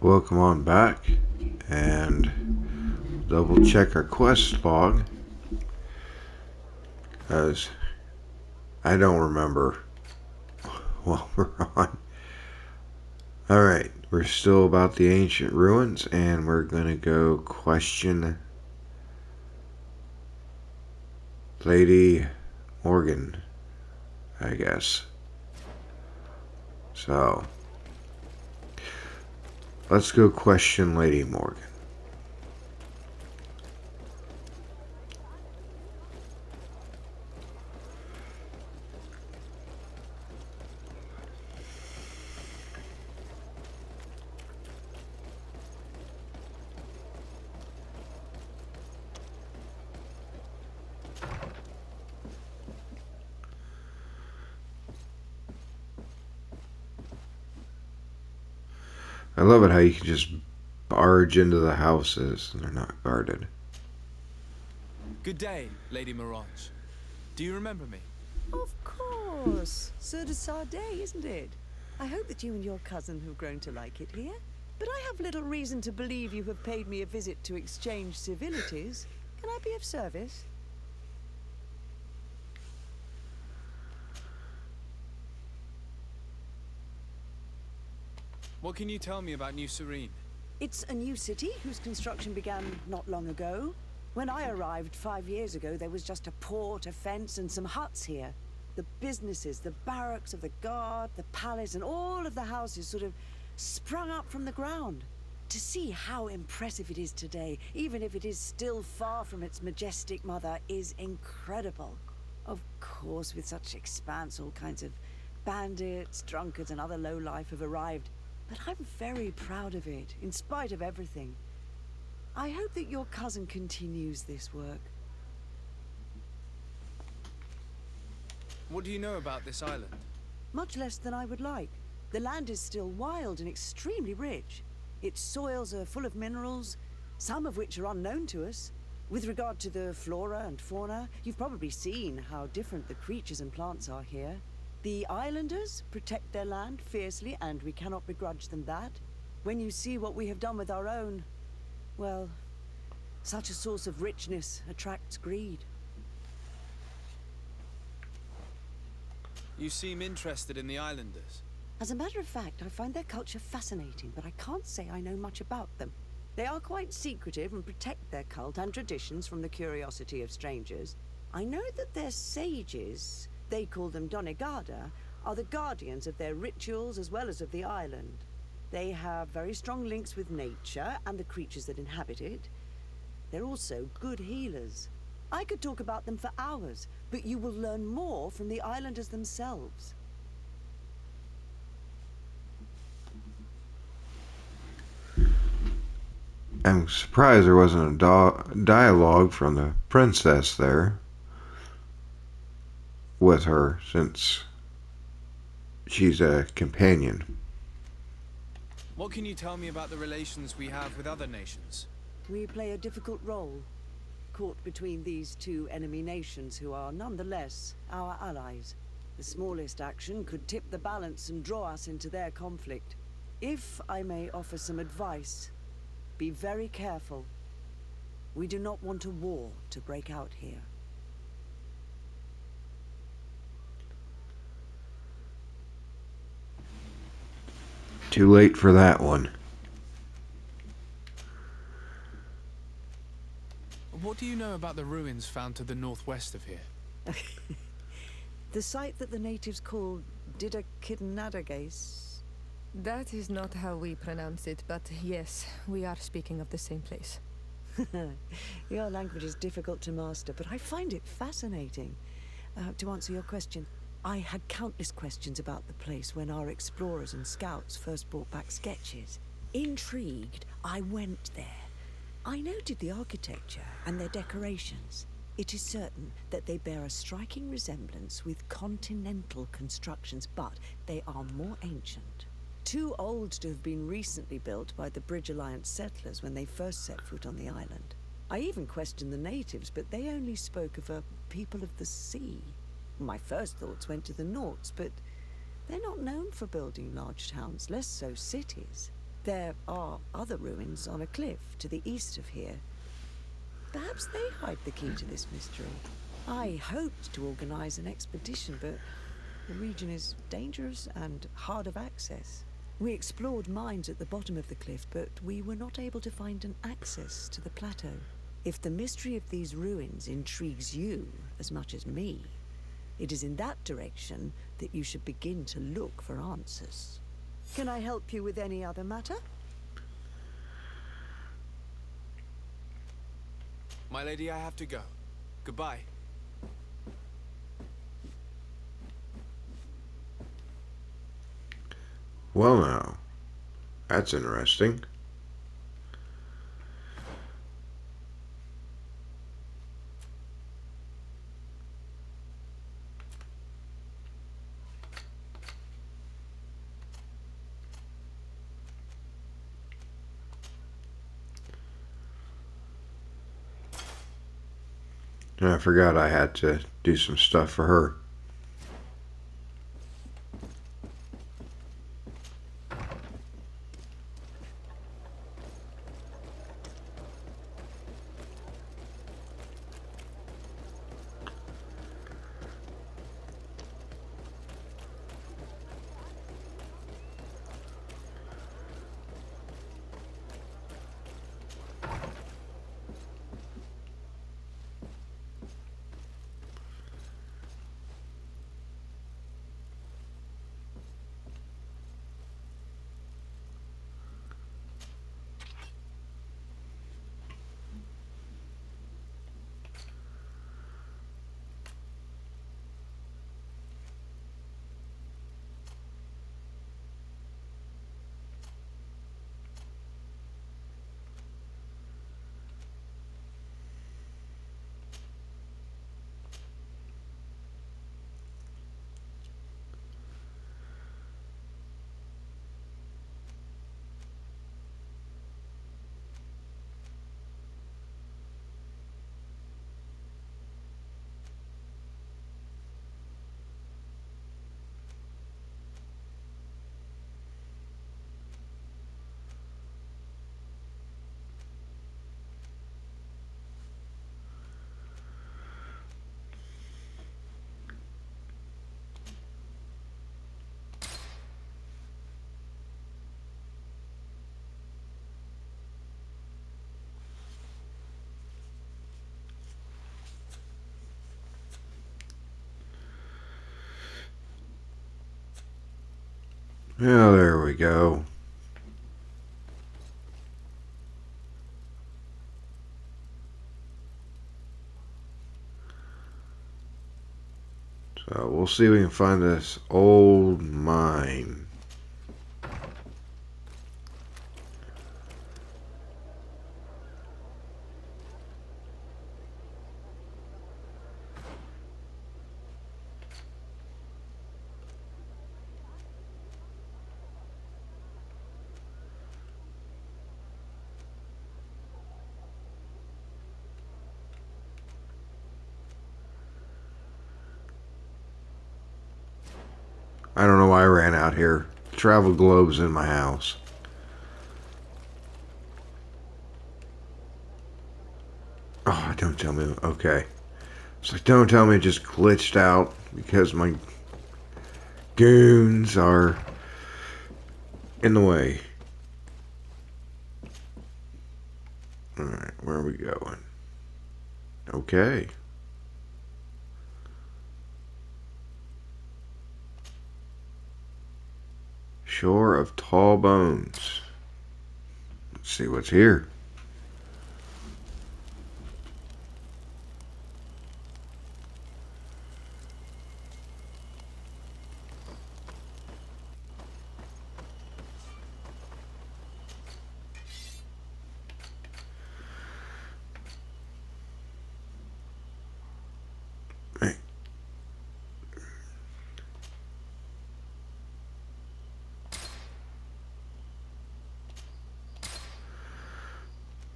Welcome on back and double check our quest log as I don't remember what we're on. Alright, we're still about the ancient ruins and we're gonna go question Lady Morgan, I guess. So, let's go question Lady Morgan. I love it how you can just barge into the houses and they're not guarded. Good day, Lady Morange. Do you remember me? Of course. Sir de Sardet, isn't it? I hope that you and your cousin have grown to like it here. But I have little reason to believe you have paid me a visit to exchange civilities. Can I be of service? What can you tell me about New Serene? It's a new city whose construction began not long ago. When I arrived five years ago, there was just a port, a fence, and some huts here. The businesses, the barracks of the guard, the palace, and all of the houses sort of sprung up from the ground. To see how impressive it is today, even if it is still far from its majestic mother, is incredible. Of course, with such expanse, all kinds of bandits, drunkards, and other lowlife have arrived. But I'm very proud of it, in spite of everything. I hope that your cousin continues this work. What do you know about this island? Much less than I would like. The land is still wild and extremely rich. Its soils are full of minerals, some of which are unknown to us. With regard to the flora and fauna, you've probably seen how different the creatures and plants are here. The islanders protect their land fiercely, and we cannot begrudge them that. When you see what we have done with our own, well, such a source of richness attracts greed. You seem interested in the islanders. As a matter of fact, I find their culture fascinating, but I can't say I know much about them. They are quite secretive and protect their cult and traditions from the curiosity of strangers. I know that their sages, they call them Doneghada, are the guardians of their rituals as well as of the island. They have very strong links with nature and the creatures that inhabit it. They're also good healers. I could talk about them for hours, but you will learn more from the islanders themselves. I'm surprised there wasn't a dialogue from the princess there with her since she's a companion. What can you tell me about the relations we have with other nations? We play a difficult role, caught between these two enemy nations who are nonetheless our allies. The smallest action could tip the balance and draw us into their conflict. If I may offer some advice, be very careful. We do not want a war to break out here. Too late for that one. What do you know about the ruins found to the northwest of here? the site that the natives call Didakidnadagase. That is not how we pronounce it, but yes, we are speaking of the same place. your language is difficult to master, but I find it fascinating. Uh, to answer your question, I had countless questions about the place when our explorers and scouts first brought back sketches. Intrigued, I went there. I noted the architecture and their decorations. It is certain that they bear a striking resemblance with continental constructions, but they are more ancient. Too old to have been recently built by the Bridge Alliance settlers when they first set foot on the island. I even questioned the natives, but they only spoke of a people of the sea. My first thoughts went to the Nauts, but they're not known for building large towns, less so cities. There are other ruins on a cliff to the east of here. Perhaps they hide the key to this mystery. I hoped to organize an expedition, but the region is dangerous and hard of access. We explored mines at the bottom of the cliff, but we were not able to find an access to the plateau. If the mystery of these ruins intrigues you as much as me, it is in that direction that you should begin to look for answers. Can I help you with any other matter? My lady, I have to go. Goodbye. Well, now, that's interesting. And I forgot I had to do some stuff for her. Yeah, there we go. So we'll see if we can find this old mine. I don't know why I ran out here. Travel globes in my house. Oh, don't tell me. Okay. It's like, don't tell me it just glitched out because my goons are in the way. Alright, where are we going? Okay. Bones. Let's see what's here.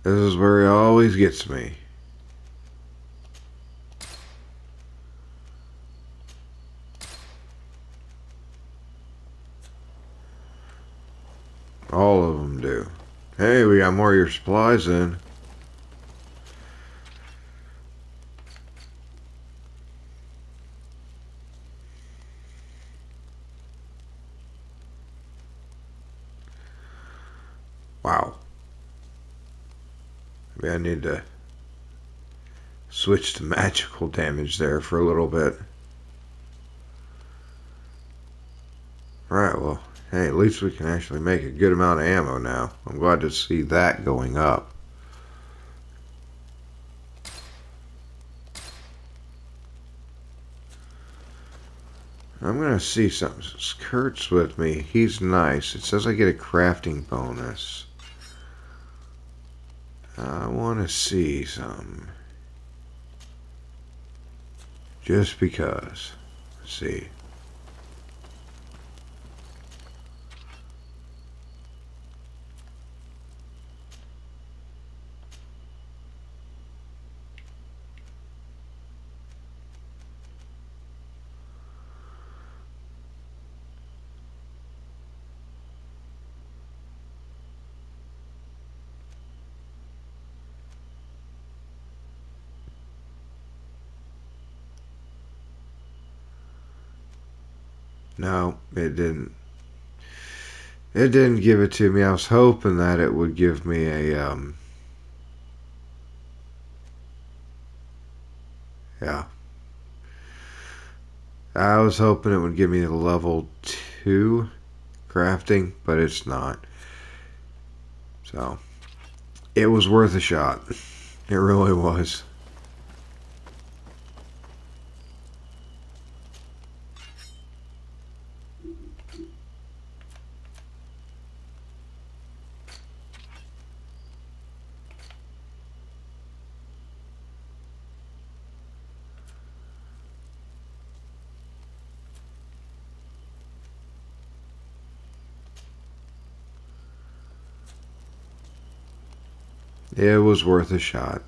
This is where he always gets me. All of them do. Hey, we got more of your supplies in. Wow. Maybe I need to switch to magical damage there for a little bit. Alright, well, hey, at least we can actually make a good amount of ammo now. I'm glad to see that going up. I'm gonna see something. Kurt's with me. He's nice. It says I get a crafting bonus. I want to see some. Just because. See. No, it didn't. It didn't give it to me. I was hoping that it would give me a, um, yeah. I was hoping it would give me the level 2 crafting, but it's not. So, it was worth a shot. It really was. It was worth a shot.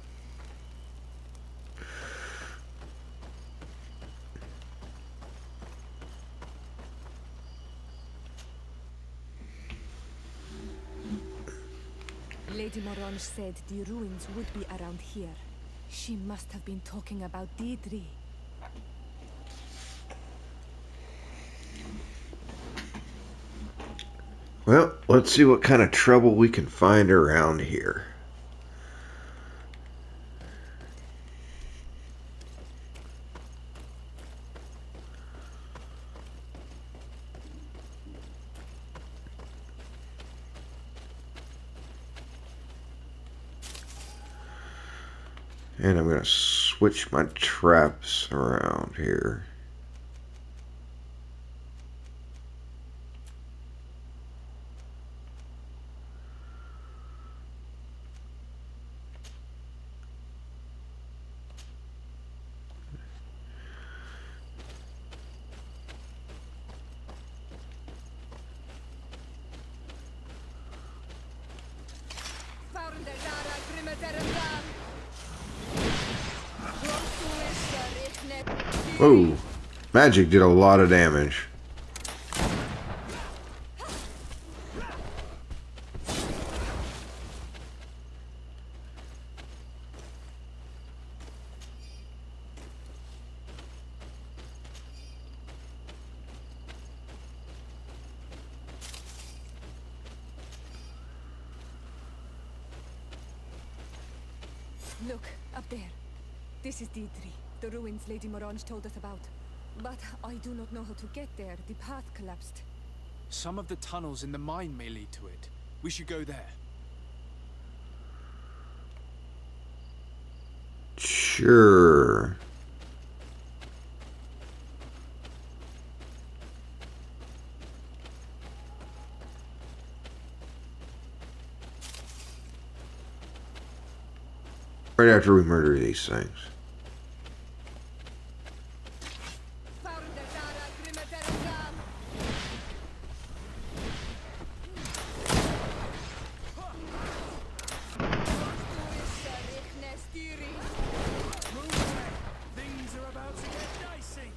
Lady Morange said the ruins would be around here. She must have been talking about Deirdre. Well, let's see what kind of trouble we can find around here. And I'm going to switch my traps around here. Magic did a lot of damage. Look, up there. This is Deirdre, the ruins Lady Morange told us about. But I do not know how to get there. The path collapsed. Some of the tunnels in the mine may lead to it. We should go there. Sure. Right after we murder these things. Things are about to get dicey.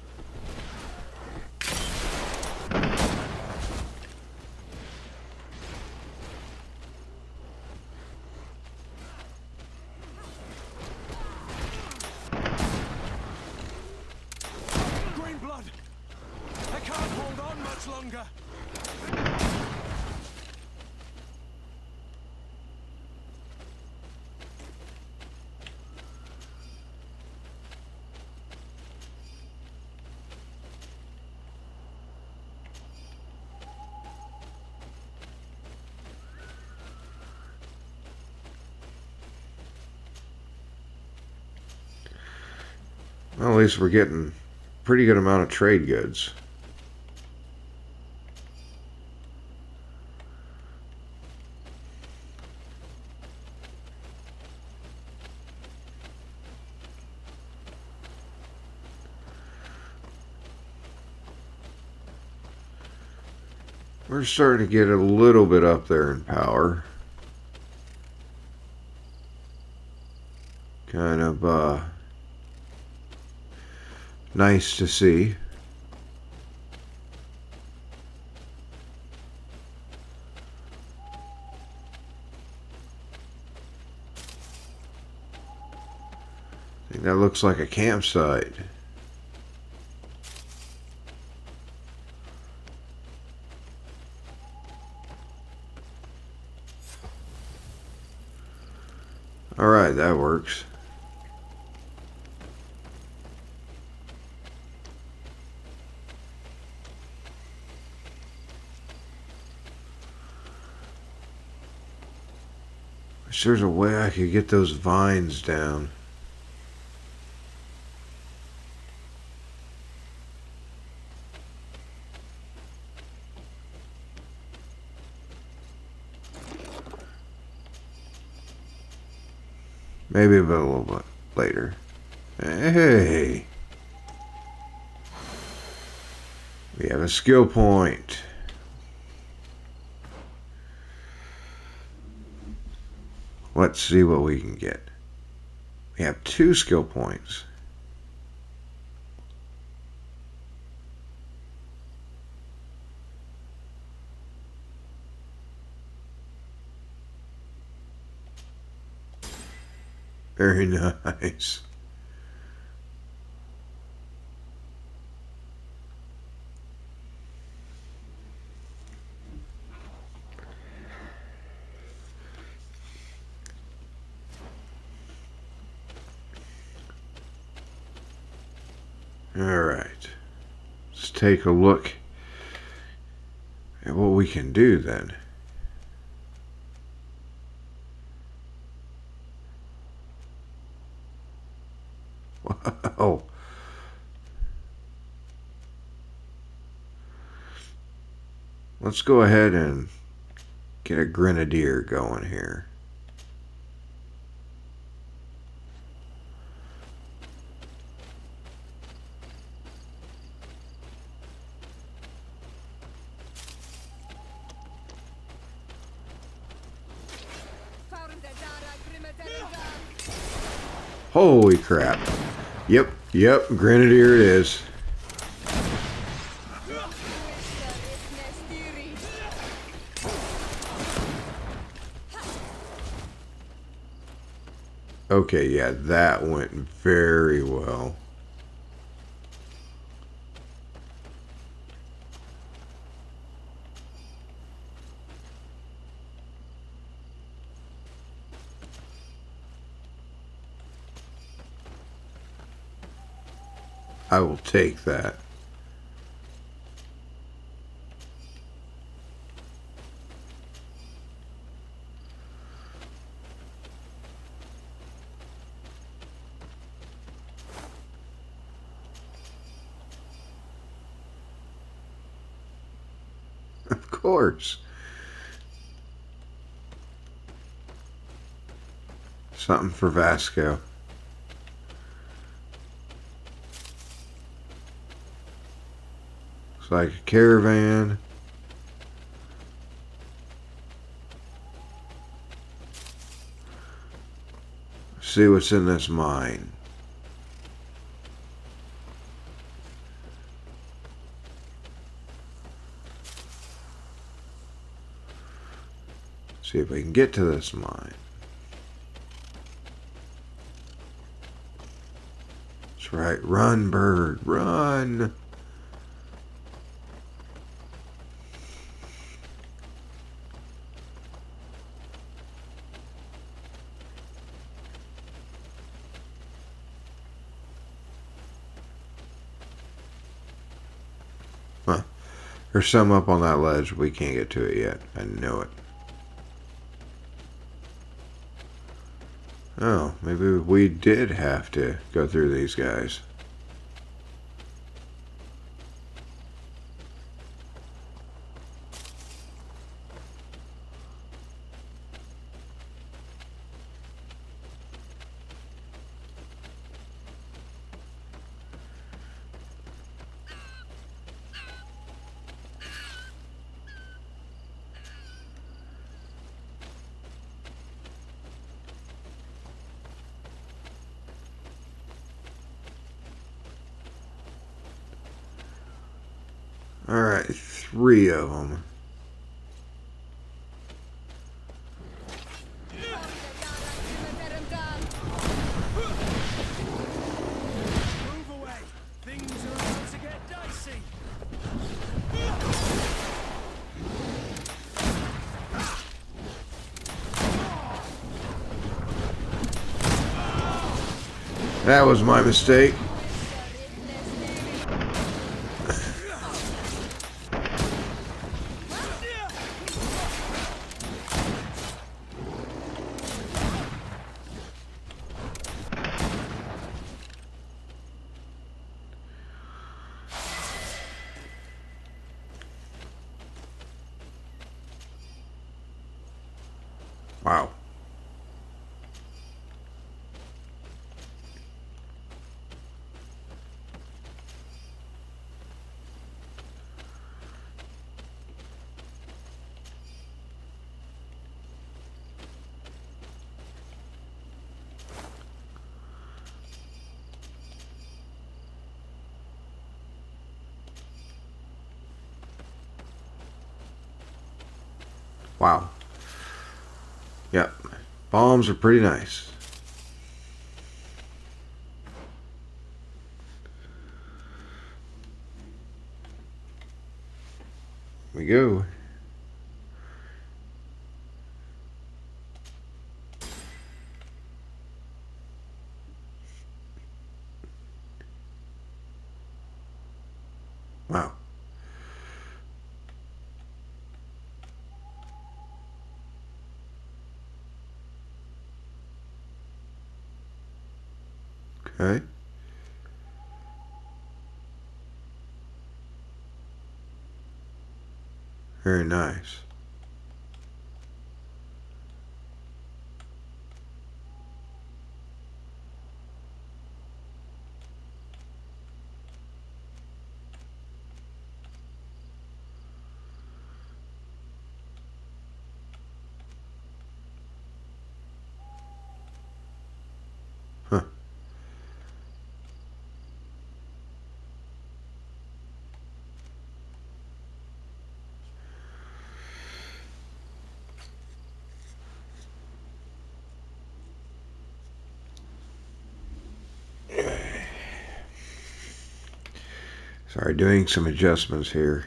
Well, at least we're getting a pretty good amount of trade goods. We're starting to get a little bit up there in power. Kind of uh, nice to see. I think that looks like a campsite. Alright, that works. Wish there's a way I could get those vines down. Maybe a, a little bit later. Hey! We have a skill point. Let's see what we can get. We have two skill points. Very nice. All right. Let's take a look at what we can do then. Wow. Let's go ahead and get a grenadier going here. Crap. Yep, yep, Grenadier it is. Okay, yeah, that went very well. I will take that. Of course. Something for Vasco. It's like a caravan. See what's in this mine. See if we can get to this mine. That's right. Run, bird. Run. There's some up on that ledge. We can't get to it yet. I know it. Oh, maybe we did have to go through these guys. three of them. Move away. Things are about to get dicey. That was my mistake. Wow. Wow. Yep. Bombs are pretty nice. we go. Wow. Okay. Very nice. Huh. Sorry, doing some adjustments here.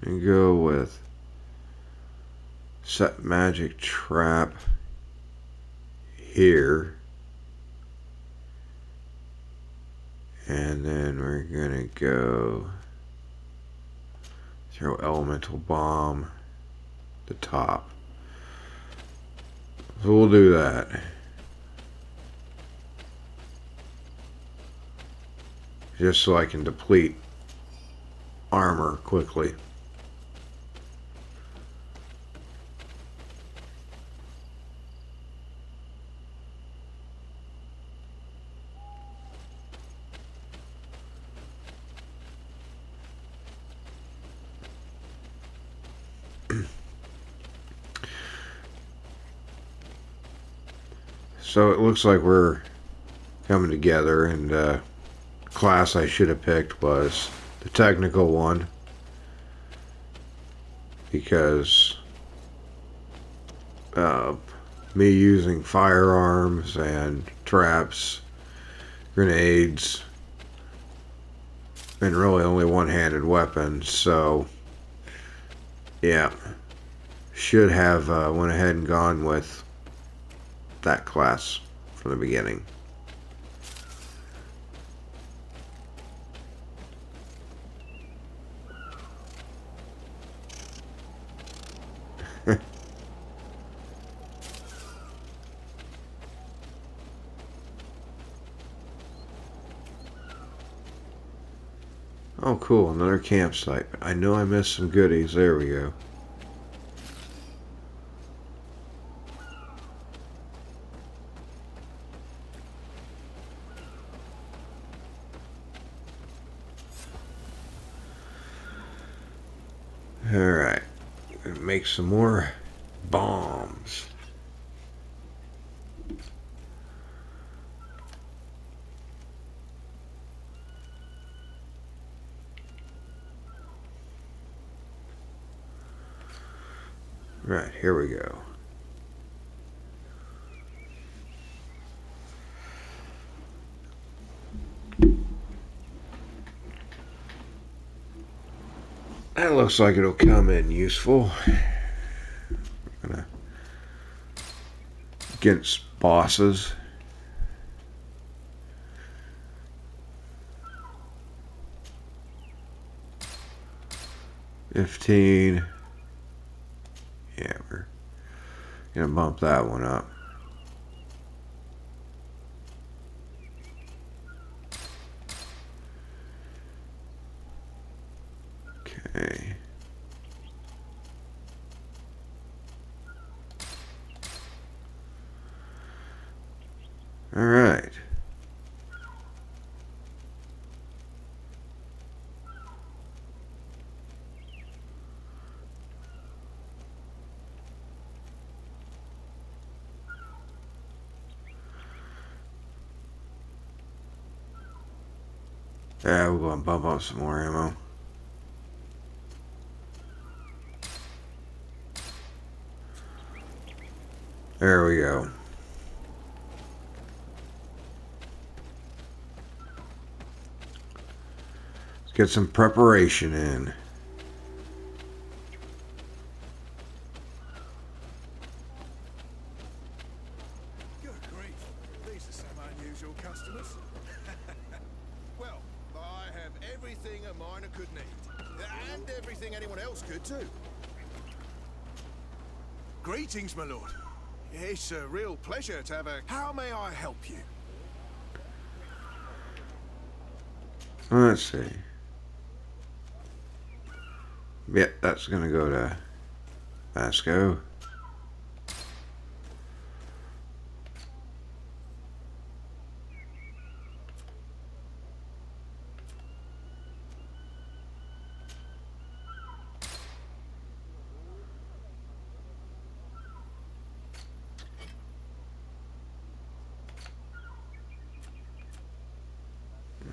Gonna go with set magic trap here. And then we're gonna go throw elemental bomb the top. So we'll do that. Just so I can deplete armor quickly. So it looks like we're coming together, and uh, class I should have picked was the technical one because uh, me using firearms and traps, grenades, and really only one-handed weapons. So yeah, should have uh, went ahead and gone with that class from the beginning. oh, cool. Another campsite. I know I missed some goodies. There we go. make some more bombs. Right, here we go. That looks like it'll come in useful. Against bosses. Fifteen. Yeah, we're gonna bump that one up. Okay. All right. Yeah, we're gonna bump some more ammo. There we go. Let's get some preparation in. Good grief. These are some unusual customers. Well, I have everything a miner could need. And everything anyone else could too. Greetings, my lord. It's a real pleasure to have a... How may I help you? Let's see. Yep, that's gonna go to Vasco.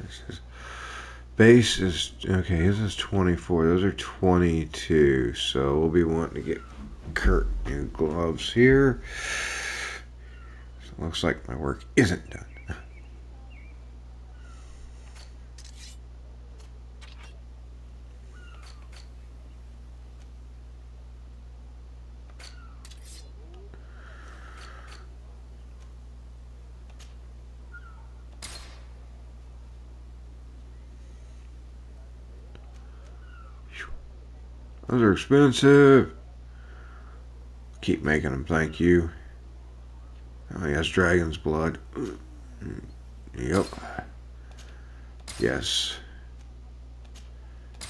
This is base is okay. This is 24. Those are 22. So we'll be wanting to get Kurt new gloves here. So looks like my work isn't done. Expensive. Keep making them, thank you. Oh, yes, dragon's blood. Yep. Yes.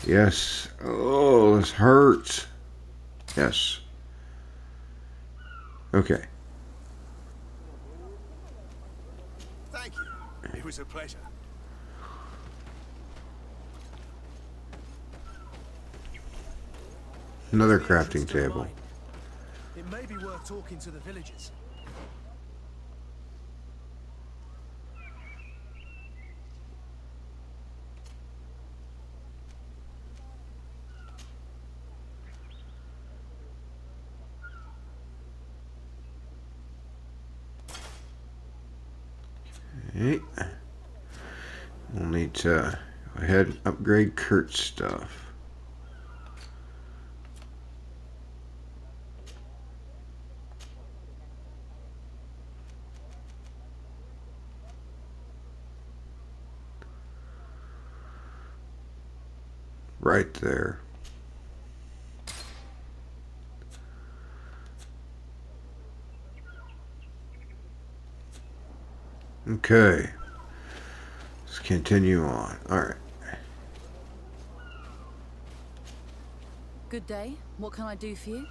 Yes. Oh, this hurts. Yes. Okay. Thank you. It was a pleasure. Another It's the entrance crafting table. It may be worth talking to the villagers. Okay. We'll need to go ahead and upgrade Kurt's stuff. Right there. Okay. Let's continue on. All right. Good day. What can I do for you?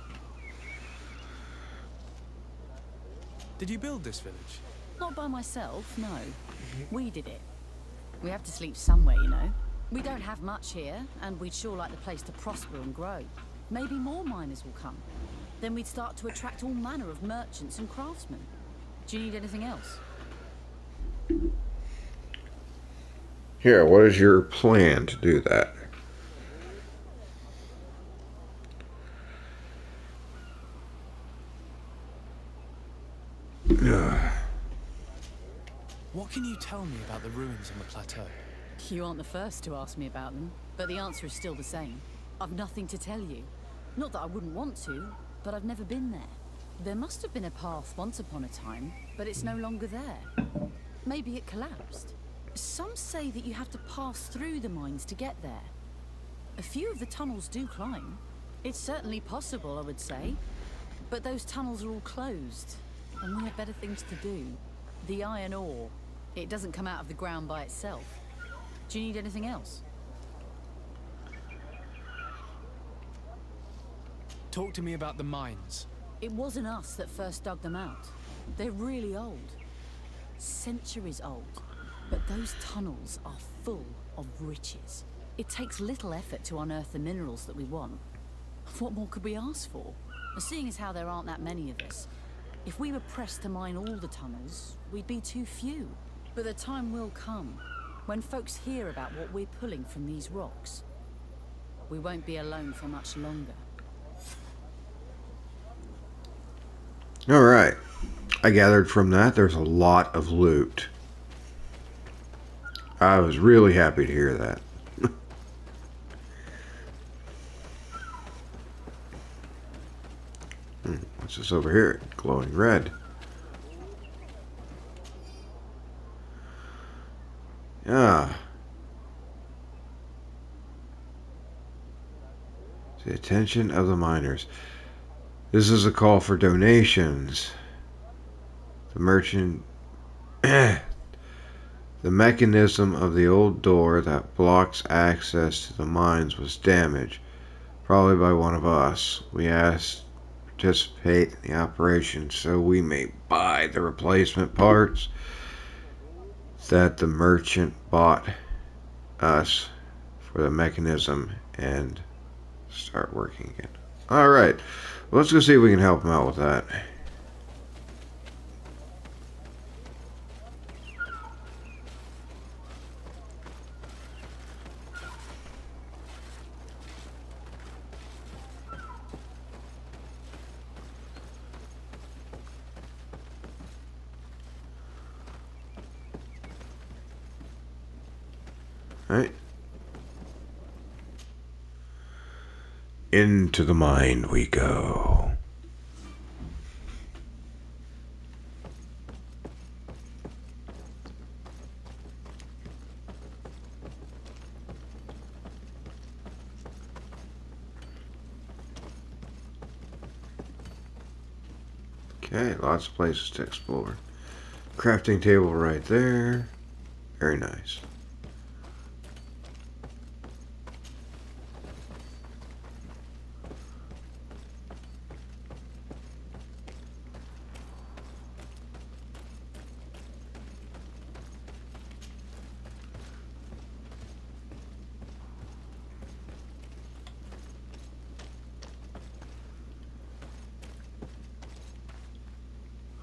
Did you build this village? Not by myself, no. Mm-hmm. We did it. We have to sleep somewhere, you know. We don't have much here, and we'd sure like the place to prosper and grow. Maybe more miners will come. Then we'd start to attract all manner of merchants and craftsmen. Do you need anything else? Yeah, what is your plan to do that? Ugh. What can you tell me about the ruins on the plateau? You aren't the first to ask me about them, but the answer is still the same. I've nothing to tell you. Not that I wouldn't want to, but I've never been there. There must have been a path once upon a time, but it's no longer there. Maybe it collapsed. Some say that you have to pass through the mines to get there. A few of the tunnels do climb. It's certainly possible, I would say. But those tunnels are all closed, and we have better things to do. The iron ore, it doesn't come out of the ground by itself. Do you need anything else? Talk to me about the mines. It wasn't us that first dug them out. They're really old. Centuries old. But those tunnels are full of riches. It takes little effort to unearth the minerals that we want. What more could we ask for? Seeing as how there aren't that many of us, if we were pressed to mine all the tunnels, we'd be too few. But the time will come when folks hear about what we're pulling from these rocks. We won't be alone for much longer. Alright. I gathered from that there's a lot of loot. I was really happy to hear that. Hmm, What's this over here? Glowing red. Yeah. The attention of the miners. This is a call for donations. The merchant. the mechanism of the old door that blocks access to the mines was damaged, probably by one of us. We asked participate in the operation so we may buy the replacement parts that the merchant bought us for the mechanism and start working again. Alright. Let's go see if we can help him out with that. Alright. Into the mine we go. Okay, lots of places to explore. Crafting table right there. Very nice.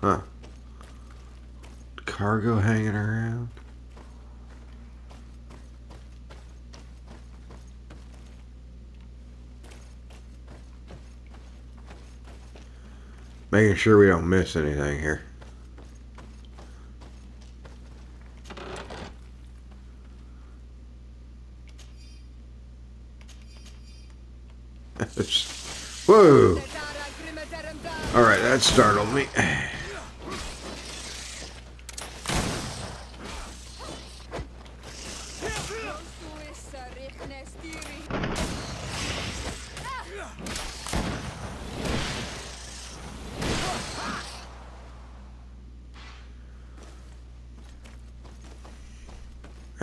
Huh. Cargo hanging around. Making sure we don't miss anything here. Whoa! Alright, that startled me.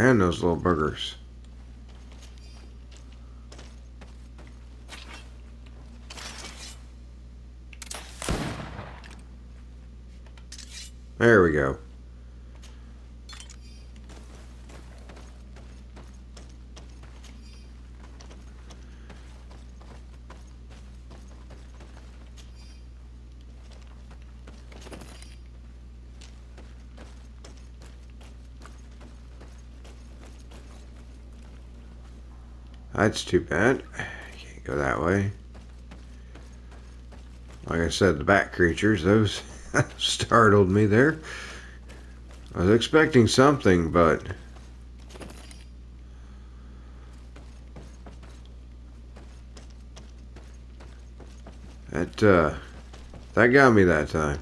And those little burgers. There we go. That's too bad. Can't go that way. Like I said, the bat creatures, those startled me there. I was expecting something, but that uh that got me that time.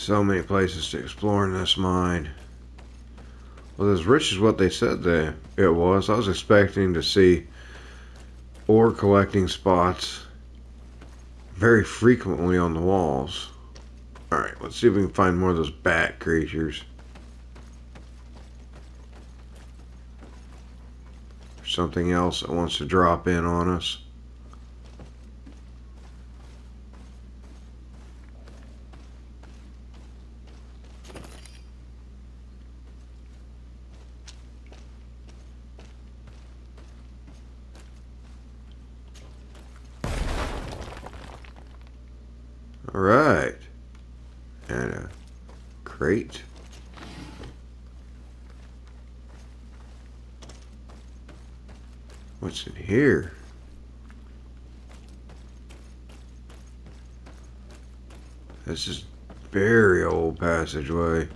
So many places to explore in this mine. Well, as rich as what they said that it was, I was expecting to see ore collecting spots very frequently on the walls. Alright, let's see if we can find more of those bat creatures. Something else that wants to drop in on us. Alright. And a crate. What's in here? This is very old passageway.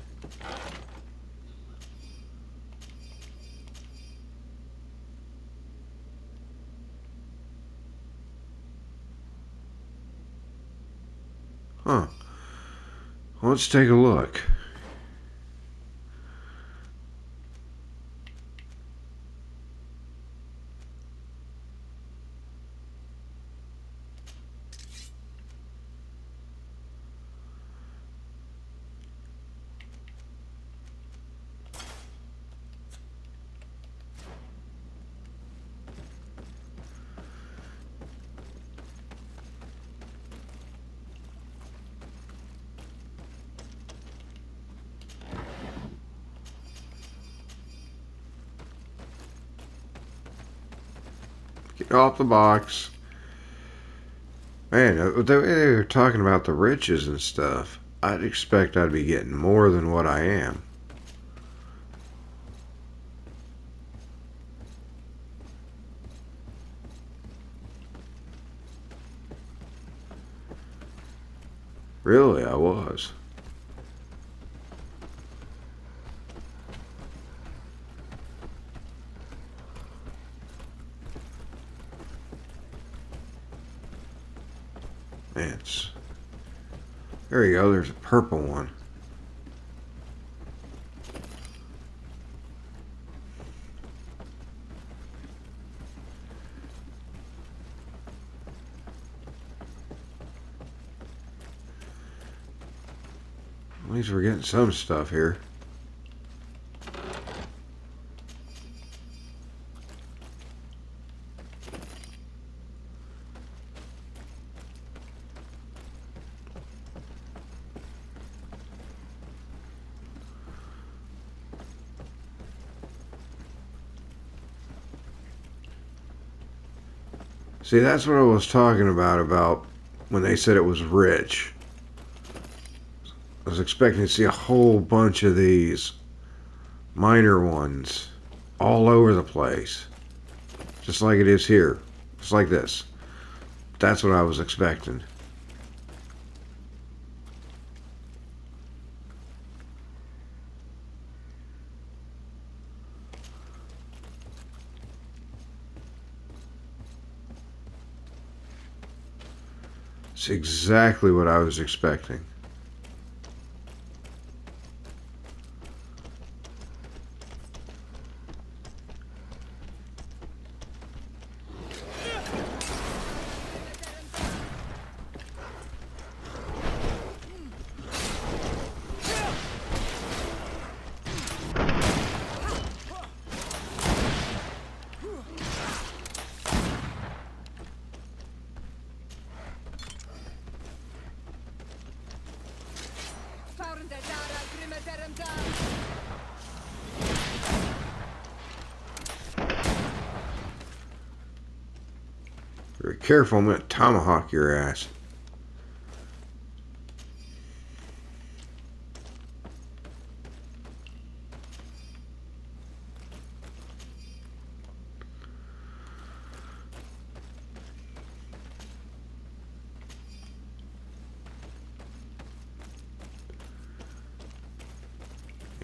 Huh. Let's take a look. Off the box. Man, uh, the way they were talking about the riches and stuff, I'd expect I'd be getting more than what I am. Really, I was. Man, it's... There we go, there's a purple one. At least we're getting some stuff here. See, that's what I was talking about, about when they said it was rich. I was expecting to see a whole bunch of these minor ones all over the place. Just like it is here. Just like this. That's what I was expecting. It's exactly what I was expecting. Be careful, I'm gonna tomahawk your ass.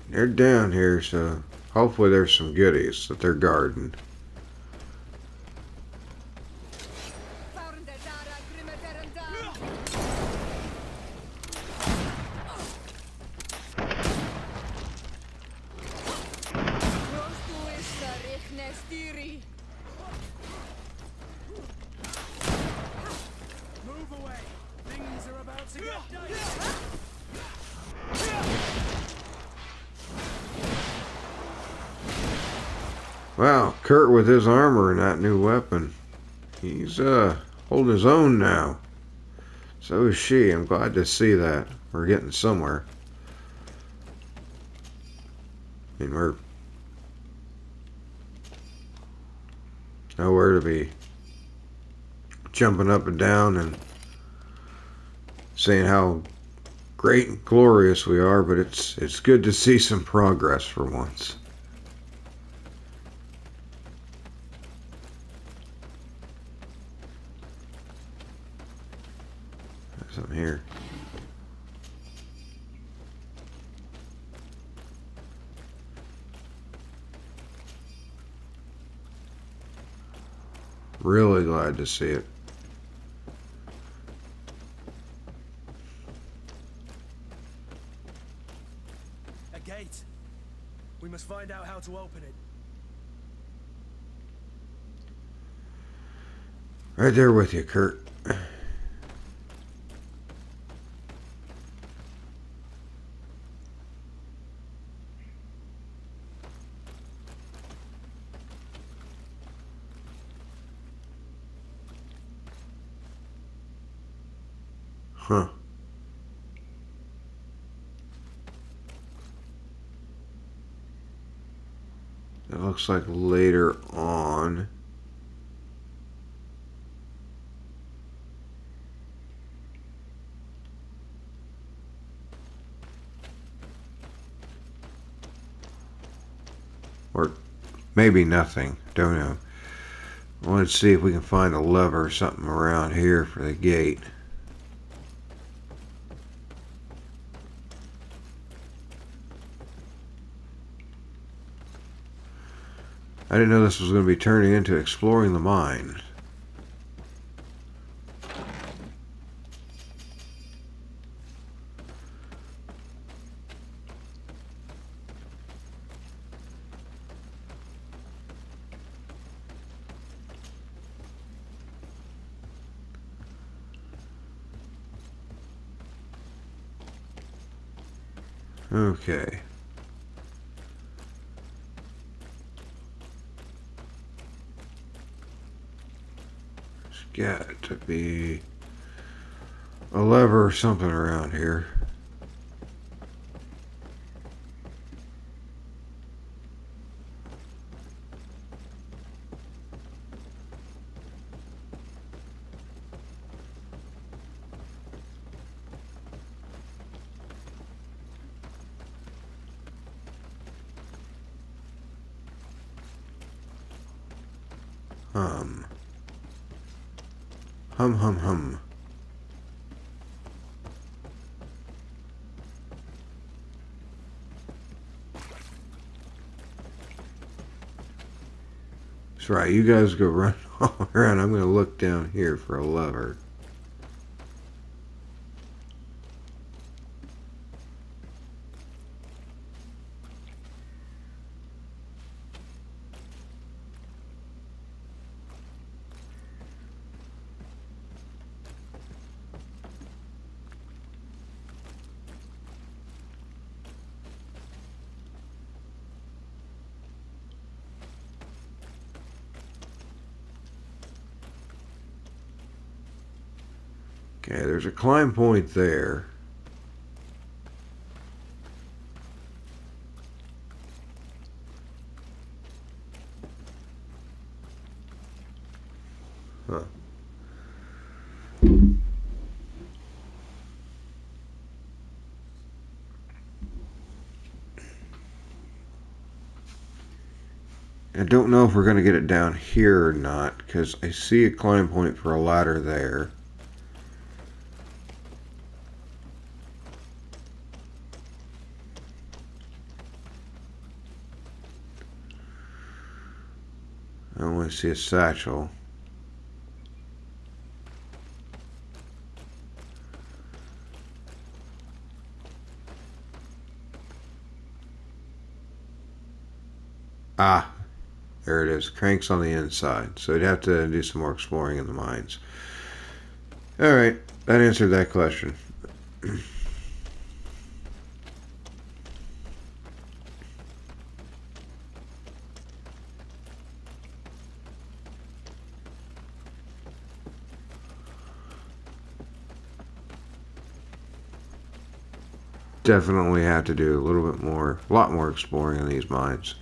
They're down here, so hopefully there's some goodies that they're guarding. New weapon. He's uh holding his own now. So is she. I'm glad to see that. We're getting somewhere. I mean we're nowhere to be jumping up and down and saying how great and glorious we are, but it's it's good to see some progress for once. There's something here. Really glad to see it. A gate. We must find out how to open it. Right there with you, Kurt. Huh. It looks like later on. Or maybe nothing. Don't know. To see if we can find a lever or something around here for the gate. I didn't know this was going to be turning into exploring the mine. Okay. Got to be a lever or something around here. Um. Hum hum hum. That's right, you guys go run all around. I'm going to look down here for a lever. point there. Huh. I don't know if we're going to get it down here or not, because I see a climb point for a ladder there. A satchel. Ah, there it is. Cranks on the inside. So you'd have to do some more exploring in the mines. Alright, that answered that question. Definitely have to do a little bit more, a lot more exploring in these mines.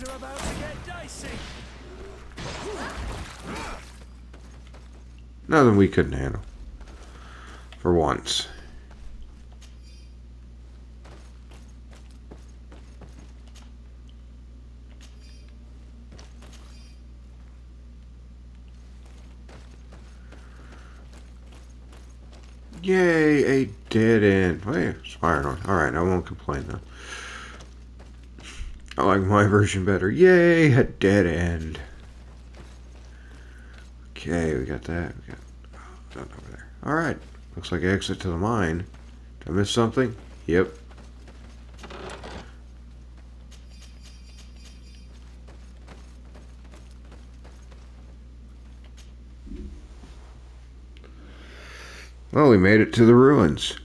Things are about to get dicey! Nothing we couldn't handle. For once. Yay, a dead end. Hey, spiral. Alright, I won't complain though. I like my version better. Yay, a dead end. Okay, we got that. We got over there. Alright. Looks like exit to the mine. Did I miss something? Yep. Well, we made it to the ruins.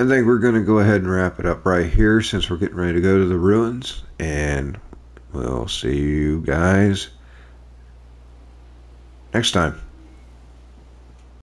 I think we're going to go ahead and wrap it up right here since we're getting ready to go to the ruins. And we'll see you guys next time.